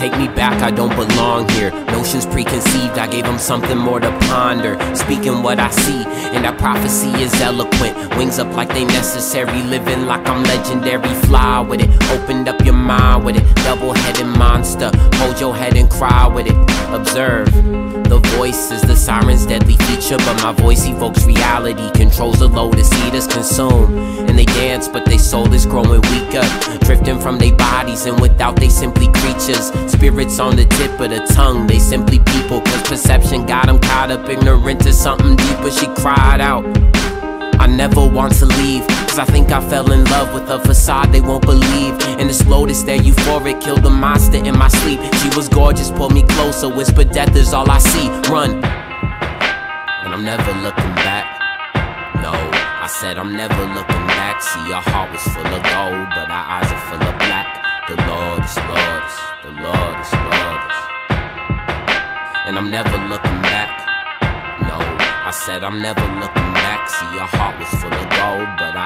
take me back, I don't belong here. Notions preconceived, I gave them something more to ponder. Speaking what I see, and that prophecy is eloquent. Wings up like they necessary, living like I'm legendary. Fly with it, opened up your mind with it. Double headed monster, hold your head and cry with it. Observe. Is the siren's deadly feature, but my voice evokes reality, controls the load lotus eaters consume. And they dance, but their soul is growing weaker, drifting from their bodies, and without they simply creatures. Spirits on the tip of the tongue, they simply people, cause perception got them caught up, ignorant to something deeper. She cried out. I never want to leave, cause I think I fell in love with a facade they won't believe. And the slowest that euphoric killed the monster in my sleep. She was gorgeous, pulled me closer, whispered death is all I see. Run. And I'm never looking back. No, I said I'm never looking back. See, your heart was full of gold, but our eyes are full of black. The Lord is Lord, is, the Lord is Lord. is. And I'm never looking back. No, I said I'm never looking back. See, your heart was full of gold, but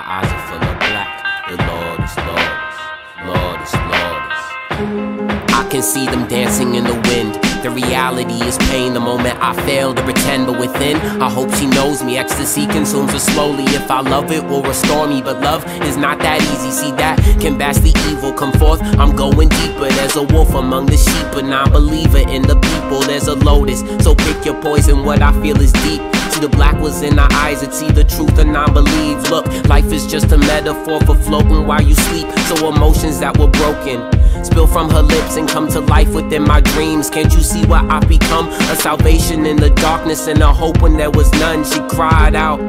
can see them dancing in the wind. The reality is pain the moment I fail to pretend, but within, I hope she knows me. Ecstasy consumes her slowly. If I love it, will restore me. But love is not that easy. See, that can the evil. Come forth, I'm going deeper. There's a wolf among the sheep, a non believer in the people. There's a lotus, so pick your poison. What I feel is deep. The black was in our eyes, it's either truth or non believe. Look, life is just a metaphor for floating while you sleep. So emotions that were broken spill from her lips and come to life within my dreams. Can't you see what I've become? A salvation in the darkness and a hope when there was none. She cried out.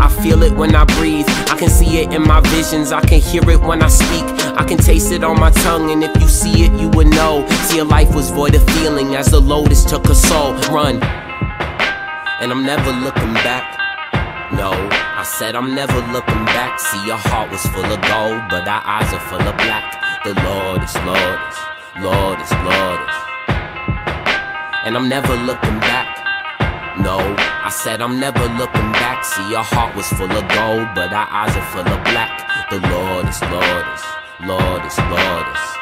I feel it when I breathe. I can see it in my visions. I can hear it when I speak. I can taste it on my tongue. And if you see it, you would know. See, her life was void of feeling as the lotus took her soul. Run. And I'm never looking back. No, I said I'm never looking back. See, your heart was full of gold, but our eyes are full of black. The Lord is Lord, is, Lord is Lord. is. And I'm never looking back. No, I said I'm never looking back. See, your heart was full of gold, but our eyes are full of black. The Lord is Lord, is, Lord is Lord. is.